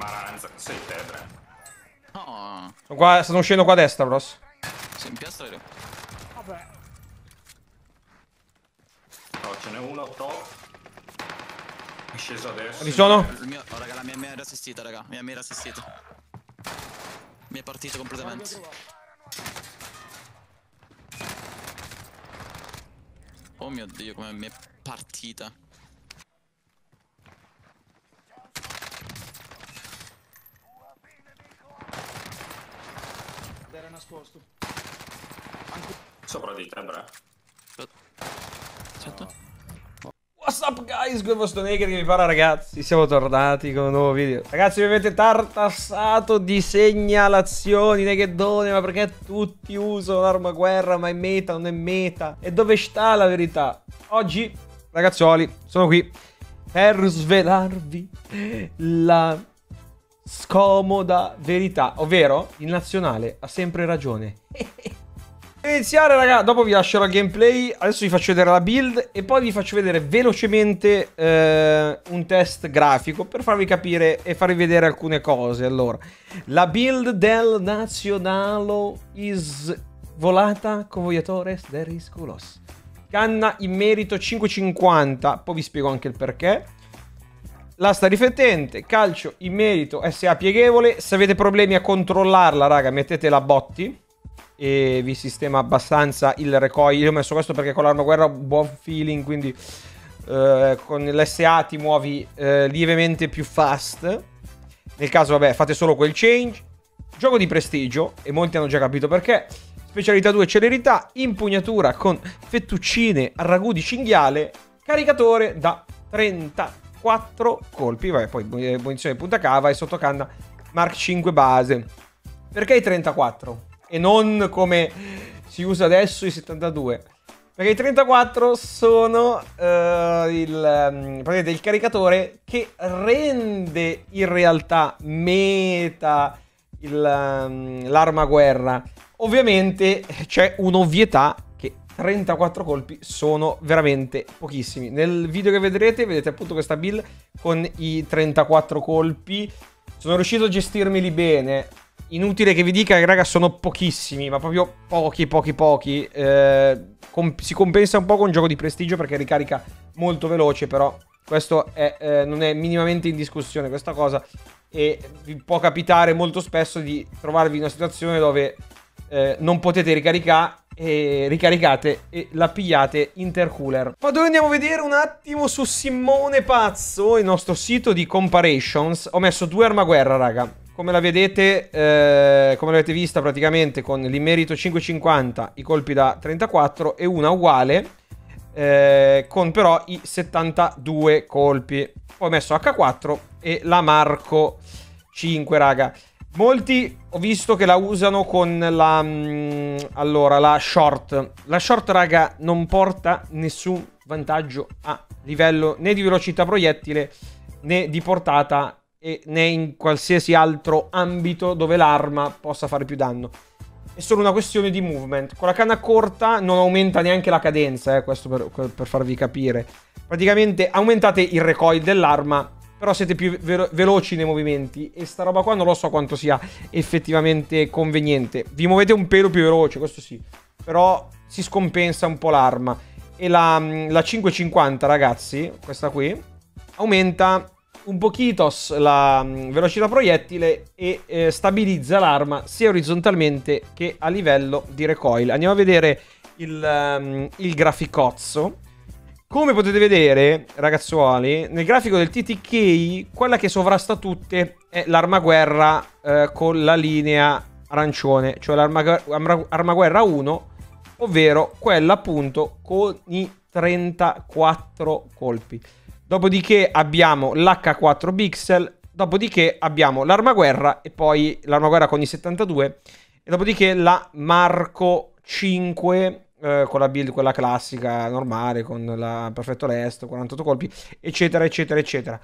Maranza, sei te, bre. No, Sono, qua, stanno uscendo qua a destra, bros. sì, in piastra vero. Vabbè. Oh, ce n'è uno top. È sceso adesso. Ci sono? Mio, oh, raga, la mia mira era assistita, raga. Mia mira assistita. Mi è partito completamente. Oh mio dio, come mi è partita. Era nascosto. Sopra di te, bre. Aspetta. What's up guys, il vostro Naked che vi parla ragazzi, siamo tornati con un nuovo video Ragazzi mi avete tartassato di segnalazioni, Nakedone, ma perché tutti usano l'arma guerra, ma è meta, non è meta E dove sta la verità? Oggi, ragazzuoli, sono qui per svelarvi la scomoda verità Ovvero, il nazionale ha sempre ragione iniziare, raga, dopo vi lascerò il gameplay. Adesso vi faccio vedere la build e poi vi faccio vedere velocemente eh, un test grafico per farvi capire e farvi vedere alcune cose. Allora, la build del Nazionalo is volata convogliatores de risculos. Canna in merito 550, poi vi spiego anche il perché. L'asta riflettente, calcio in merito SA pieghevole. Se avete problemi a controllarla, raga, mettete la botti e vi sistema abbastanza il recoil. Io ho messo questo perché con l'arma guerra ho un buon feeling, quindi eh, con l'SA ti muovi eh, lievemente più fast. Nel caso, vabbè, fate solo quel change. Gioco di prestigio, e molti hanno già capito perché. Specialità 2 celerità, impugnatura con fettuccine a ragù di cinghiale, caricatore da 34 colpi, vabbè, poi munizione punta cava e sottocanna Mark 5 base. Perché i 34? e non come si usa adesso i 72. Perché i 34 sono uh, il, um, il caricatore che rende in realtà meta il, um, l'arma guerra. Ovviamente c'è un'ovvietà 34 colpi sono veramente pochissimi. Nel video che vedrete vedete appunto questa build con i 34 colpi. Sono riuscito a gestirmeli bene inutile che vi dica raga sono pochissimi, ma proprio pochi, pochi, pochi. Eh, comp si compensa un po' con un gioco di prestigio perché ricarica molto veloce, però questo è, eh, non è minimamente in discussione questa cosa e vi può capitare molto spesso di trovarvi in una situazione dove eh, non potete ricaricare e ricaricate e la pigliate intercooler. Ma dove andiamo a vedere un attimo su Simone Pazzo, il nostro sito di comparations. Ho messo due armaguerra, raga come la vedete, eh, come l'avete vista praticamente con l'immerito 550, i colpi da 34 e una uguale eh, con però i 72 colpi. Poi ho messo H4 e la Marco 5, raga. Molti ho visto che la usano con la, mh, allora, la short. La short, raga, non porta nessun vantaggio a livello né di velocità proiettile né di portata né in qualsiasi altro ambito dove l'arma possa fare più danno. È solo una questione di movement. Con la canna corta non aumenta neanche la cadenza, eh, questo per, per farvi capire. Praticamente aumentate il recoil dell'arma, però siete più velo veloci nei movimenti. E sta roba qua non lo so quanto sia effettivamente conveniente. Vi muovete un pelo più veloce, questo sì. Però si scompensa un po' l'arma. E la, la 550, ragazzi, questa qui, aumenta un pochitos la mm, velocità proiettile e eh, stabilizza l'arma sia orizzontalmente che a livello di recoil. Andiamo a vedere il, um, il graficozzo. Come potete vedere, ragazzuoli, nel grafico del TTK, quella che sovrasta tutte è l'arma guerra eh, con la linea arancione, cioè l'arma arma guerra 1, ovvero quella appunto con i 34 colpi. Dopodiché abbiamo l'H4 Pixel. Dopodiché abbiamo l'armaguerra e poi l'armaguerra con i 72. E dopodiché la Marco 5 eh, con la build, quella classica, normale, con la perfetto resto, 48 colpi, eccetera, eccetera, eccetera.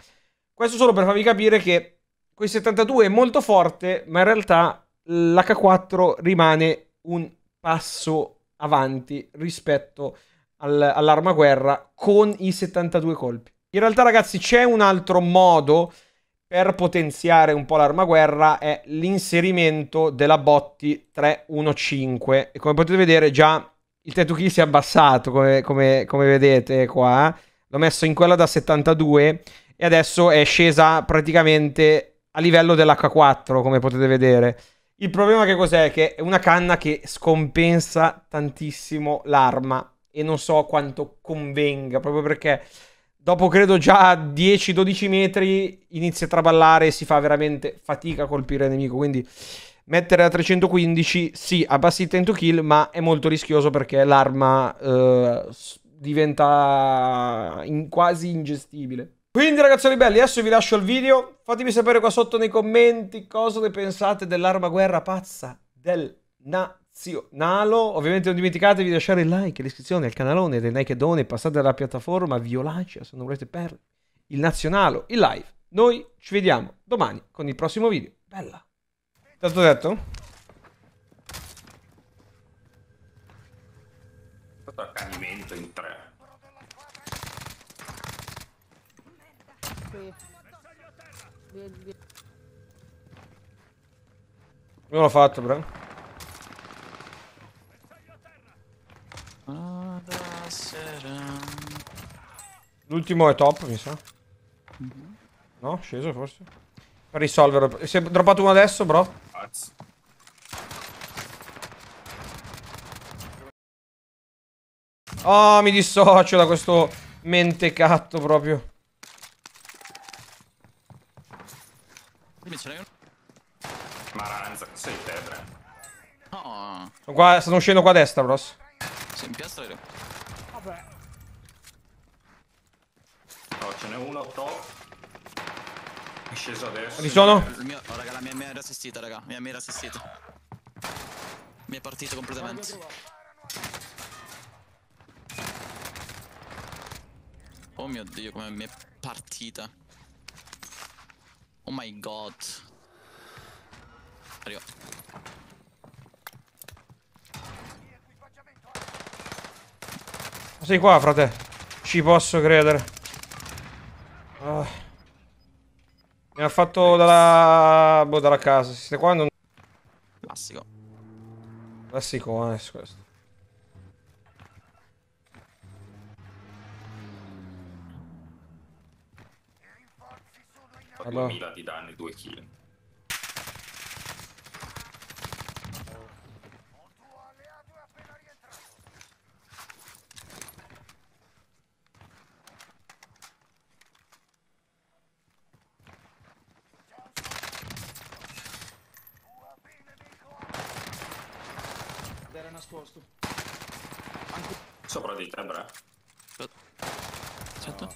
Questo solo per farvi capire che i 72 è molto forte, ma in realtà l'H4 rimane un passo avanti rispetto al, all'arma guerra con i 72 colpi. In realtà, ragazzi, c'è un altro modo per potenziare un po' l'arma guerra è l'inserimento della Botti 315 e come potete vedere già il kill si è abbassato come, come, come vedete qua l'ho messo in quella da 72 e adesso è scesa praticamente a livello dell'H4 come potete vedere il problema che cos'è? Che è una canna che scompensa tantissimo l'arma e non so quanto convenga proprio perché dopo credo già 10-12 metri inizia a traballare e si fa veramente fatica a colpire il nemico. Quindi mettere a 315 sì, abbassi il tento kill, ma è molto rischioso perché l'arma eh, diventa in quasi ingestibile. Quindi ragazzi belli, adesso vi lascio il video. Fatemi sapere qua sotto nei commenti cosa ne pensate dell'arma guerra pazza del nazionale. Ovviamente non dimenticatevi di lasciare il like l'iscrizione al canalone del Nakedone. Passate dalla piattaforma violacea se non volete perdere il nazionale, il live. Noi ci vediamo domani con il prossimo video. Bella. Tanto detto? Fatto accanimento in tre. Qui. Via, via. Non l'ho fatto, bro. L'ultimo è top, mi sa. No, sceso forse. Per risolverlo. Si è droppato uno adesso, bro. Cazzo. Oh, mi dissocio da questo mentecatto proprio. Dimmi, ce n'è uno? Maranza, sei te, bre? No, Sono, qua, stanno uscendo qua a destra, bros. sei in piastra. Vabbè. No, ce n'è uno top. È sceso adesso. Quanti sono? Il mio, oh, raga, la mia mira era assistita, raga. Mia mira assistita. Mi è partito completamente. Oh mio dio, come mi è partita. Oh my god. Arrivo. Sei qua, frate. Ci posso credere. Ah. Mi ha fatto dalla... Boh, dalla casa. Siete qua? Non... Classico. Classico, eh, questo. Allora. 2000 di danni, 2 kill. Nascosto. Sopra di te, bre. Aspetta.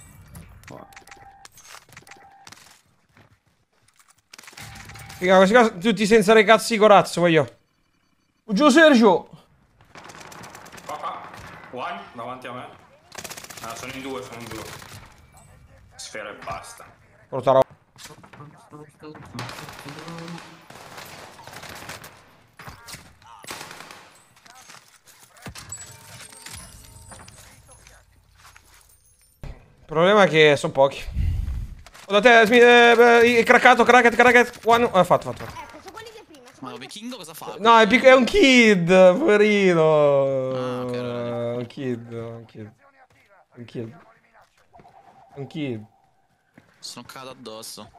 Figa, questi qua tutti senza le cazzi corazzo, voglio. Giù Sergio! Qua, qua. One, davanti a me. Ah, sono in due, sono in due. Sfera e basta. Porta roba. Il problema è che sono pochi. Da te, eh, eh, craccato, cracket, cracket. One... Ah, fatto, fatto. Ecco. Ma lo vichingo cosa fa? No, è, un kid, poverino. Ah, ok, allora. un kid, un kid. Un kid. Un kid. Sono cagato addosso.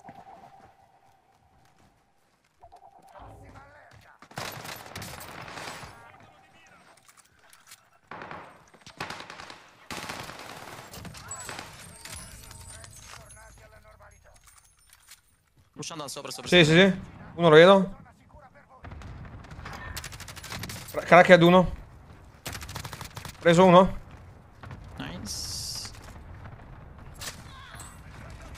Uscendo da sopra, sopra. Sì, sì, sì. Uno lo vedo. Cra- Crack ad uno. Preso uno. Nice.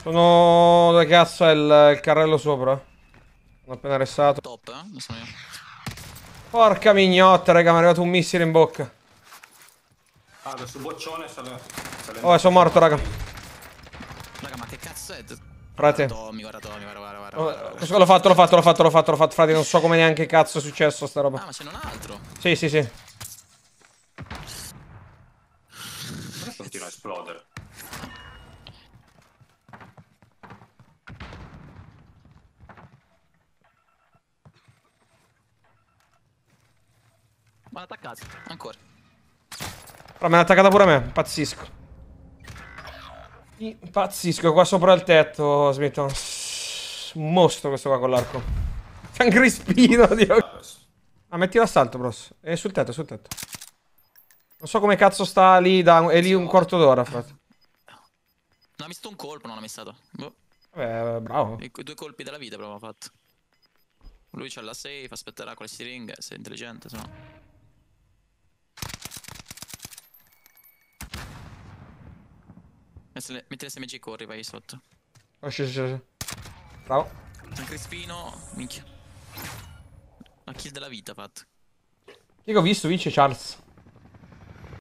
Sono... Dove cazzo è il, il carrello sopra? Sono appena arrestato. Top, eh? Non sono io. Porca mignotta, raga, mi è arrivato un missile in bocca. Ah, adesso boccione sale. sale Oh, sono morto, raga. Raga, ma che cazzo è? Frate. Guarda Tommy, guarda Tommy, guarda, guarda, guarda, oh, guarda, guarda. L'ho fatto, l'ho fatto, l'ho fatto, l'ho fatto, l'ho fatto, frate, non so come neanche cazzo è successo sta roba. Ah, ma c'è un altro. Sì, sì, sì. Continua a esplodere. Ma attaccato, ancora. Però me l'ha attaccata pure a me, pazzisco. Pazzisco, qua sopra il tetto, Smith. Un mostro questo qua con l'arco. C'è un crispino, Dio. Ah, metti l'assalto, bros. È sul tetto, sul tetto. Non so come cazzo sta lì, da... è lì un quarto d'ora, frate. No, mi è stato un colpo, non l'ha missato. Boh. Vabbè, bravo. I due colpi della vita però aveva fatto. Lui c'ha la safe, aspetterà con le siringhe, se è intelligente, se no. Metti le- Metti l'SMG corri, vai sotto. Oh, sì, sì, sì. Bravo. Un crispino, minchia. La kill della vita fatto. Chi che ho visto vince Charles.